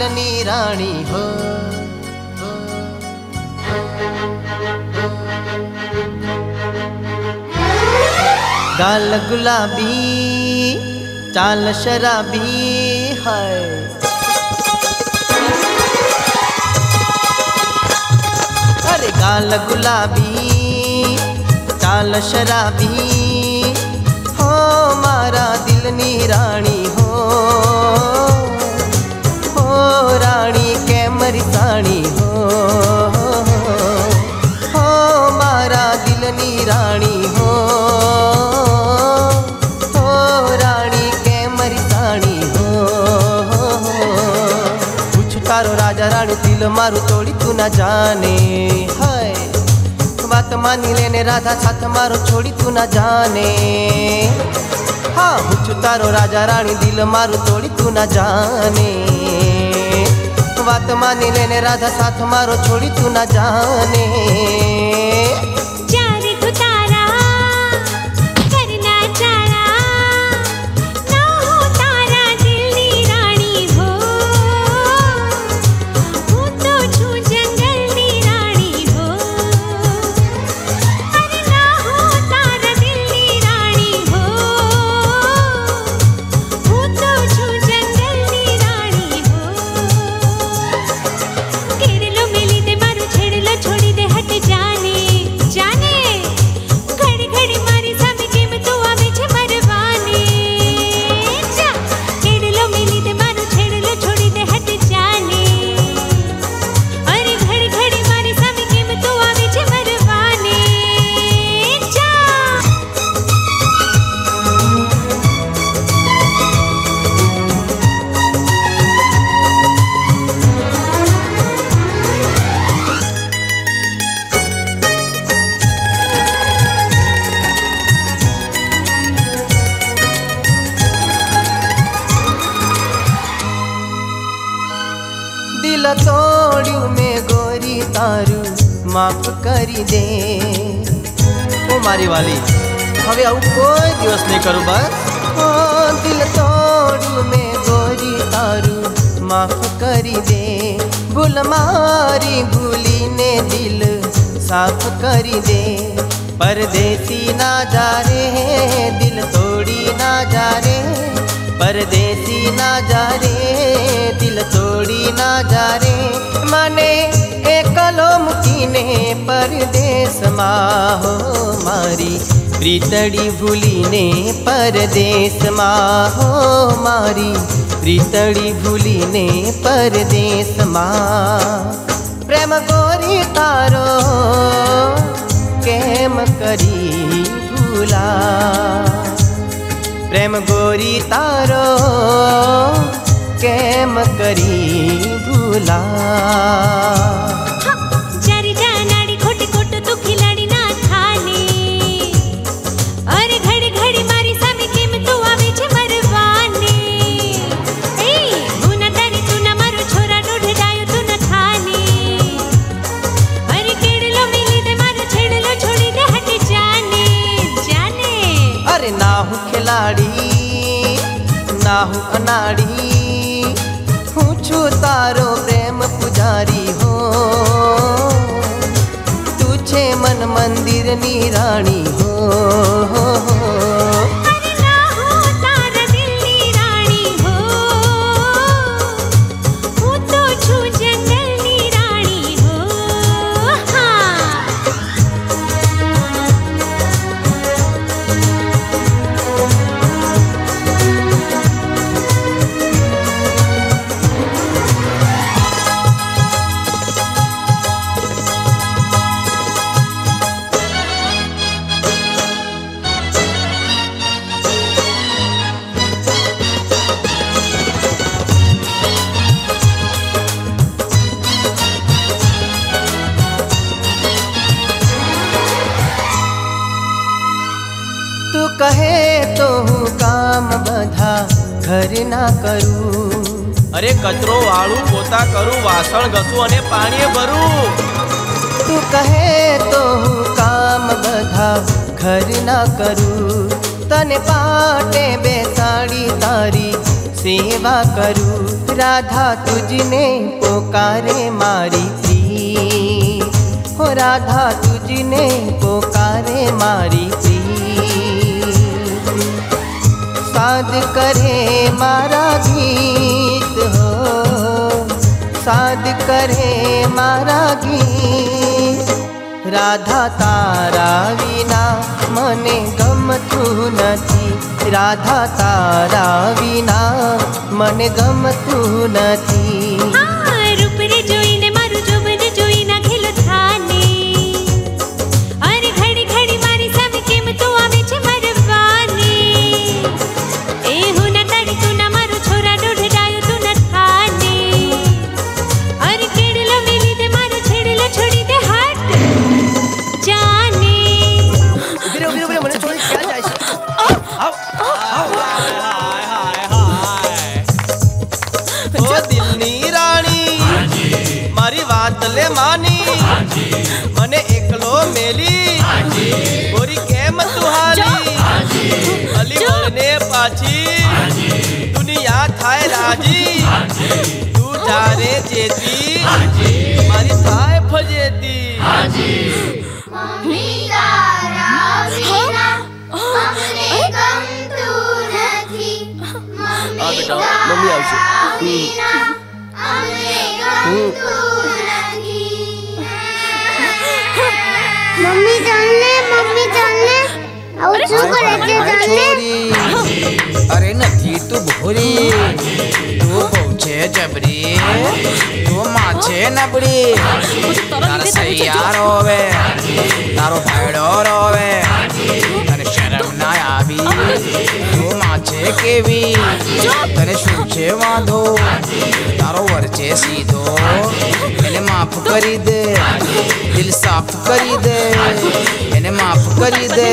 लालनी रानी हो गाल गुलाबी, चाल शराबी है। गाल गुलाबी, चाल शराबी, हो, मारा दिल नी रानी हो। કેમરી સાણી હો હો મારા દિલની રાણી હો હો રાણી કેમરી સાણી હો પૂછ તારો રાજા રાણી દિલ મારું તોડી તું ના જાને હાય વાત માની લેને રાધા સાથ મારો છોડી તું ના જાને હા હું છું તારો રાજા રાણી દિલ મારું તોડી તું ના જાને વાત માની લેને રાધા સાથ મારો છોડી તું ના જાને દિલ તોડ્યું મેં ગોરી તારું માફ કરી દે ઓ મારી વાલી હવે આવું કોઈ દિવસ નહીં કરું બસ ઓ દિલ તોડ્યું મેં ગોરી તારું માફ કરી દે ભૂલ મારી ભૂલીને દિલ સાફ કરી દે પરદેસી ના જા રે દિલ તોડી ના જા રે परदेसी ना जा रे दिल छोड़ी ना जा रे माने एकलो मुकीने परदेस मा हो मारी। प्रीतड़ी भूलीने, परदेस मा हो मारी। प्रीतड़ी भूलीने, परदेस मा। प्रेम गोरी तारो, केम करी भूला। प्रेम गोरी तारो कैम करी भूला હું અનાડી હું છું તારો પ્રેમ પુજારી હો તું છે મન મંદિરની રાણી હો તું કહે તો હું કામ બધા ઘર ના કરું અરે કચરો વાળું પોતા કરું વાસણ ઘસું અને પાણીએ ભરું તું કહે તો હું કામ બધા ઘર ના કરું તને પાટે બેસાડી તારી सेवा करूं राधा तुझने पुकारे मारी प्री हो राधा तुझने पुकारे मारी प्री मारा गीत हो साध करे मारा गीत રાધા તારા વિના મને ગમતું નથી રાધા તારા વિના મને ગમતું નથી મારી વાત લે માની મને એકલો મેલી ગોરી કેમ તું હાલી અલી મળને પાછી દુનિયા થાય રાજી તું જારે જેતી મારી થાય ફજેતી મમ્મી તારા વિના અમને ગમતું નથી મમ્મી મમ્મી આવશે મમ્મી ચાલને મમ્મી ચાલને. આવું શું કરે છે ચાલને? અરે નથી તું ભોરી. તું બહુ છે જબરી. તું માં છે નબળી. તારા સૈયા રોવે તારો ભાઈડો રોવે તને શરમ ના આવી. वर केवी તને શું છે વાંધો તારો વરચે સીધો એને માફ કરી દે દિલ સાફ કરી દે એને માફ કરી દે